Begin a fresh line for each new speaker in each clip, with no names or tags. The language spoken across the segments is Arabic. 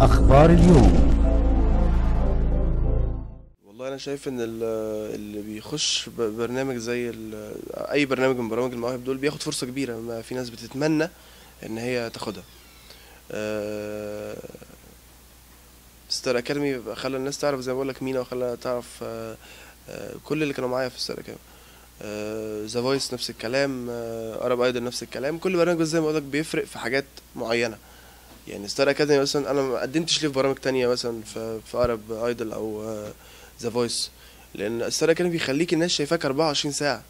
أخبار اليوم.
والله أنا شايف ال- اللي بيخش برنامج زي أي برنامج من برامج المواهب دول بياخد فرصة كبيرة ما في ناس بتتمنى إن هي تاخدها. آه، Star Academy خلى الناس تعرف زي ما بقول لك مينا وخلى تعرف آه، آه، كل اللي كانوا معايا في Star Academy The Voice نفس الكلام Arab Idol نفس الكلام. كل برنامج زي ما بقول لك بيفرق في حاجات معينة. يعني Star Academy مثلا أنا ما قدمتش ليه في برامج تانية مثلا في في Arab Idol أو The Voice لأن Star Academy بيخليك الناس شايفاك 24 ساعة.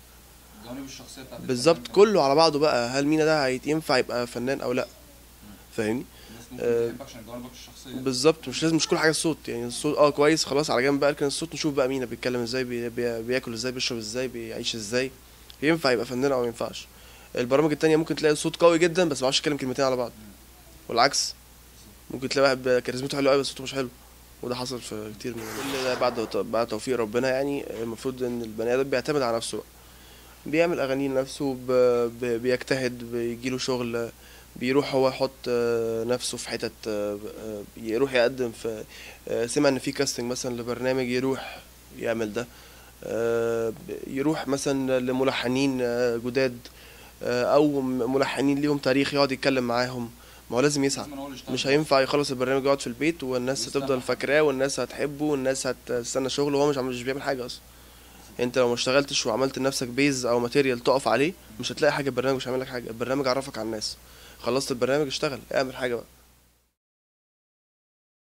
جوانب الشخصية بتاعت
بالظبط.
الفنان
كله على بعضه بقى هل مينا ده ينفع يبقى فنان أو لأ؟ فاهمني؟ آه، بالظبط. مش لازم مش كل حاجة الصوت يعني الصوت آه كويس خلاص على جنب بقى. لكن الصوت نشوف بقى مينا بيتكلم إزاي بي بي بياكل إزاي بيشرب إزاي بيعيش إزاي. ينفع يبقى فنان أو ما ينفعش. البرامج التانية ممكن تلاقي الصوت قوي جدا بس ما بيعرفش يتكلم كلمتين على بعض. والعكس. ممكن تلاقي واحد كاريزمته حلوة قوي بس صوته مش حلو. وده حصل في كتير من كل ده بعد بعد توفيق ربنا يعني المفروض إن البني آدم بيعتمد على نفسه بقى. بيعمل أغاني لنفسه ب... ب... بيجتهد بيجيله شغل بيروح هو يحط آه، نفسه في حتت آه، آه، يروح يقدم في سمع إن في كاستنج مثلا لبرنامج يروح يعمل ده. يروح مثلا لملحنين جداد أو ملحنين ليهم تاريخ يقعد يتكلم معاهم. ما هو لازم يسعى. مش هينفع يخلص البرنامج يقعد في البيت والناس. هتفضل فاكراه والناس هتحبه والناس هتستنى شغله. وهو مش عم- مش بيعمل حاجة أصلا. أنت لو ما اشتغلتش وعملت لنفسك base أو material تقف عليه مش هتلاقي حاجة البرنامج مش هيعمل لك حاجة. البرنامج عرفك على الناس. خلصت البرنامج اشتغل اعمل حاجة بقى.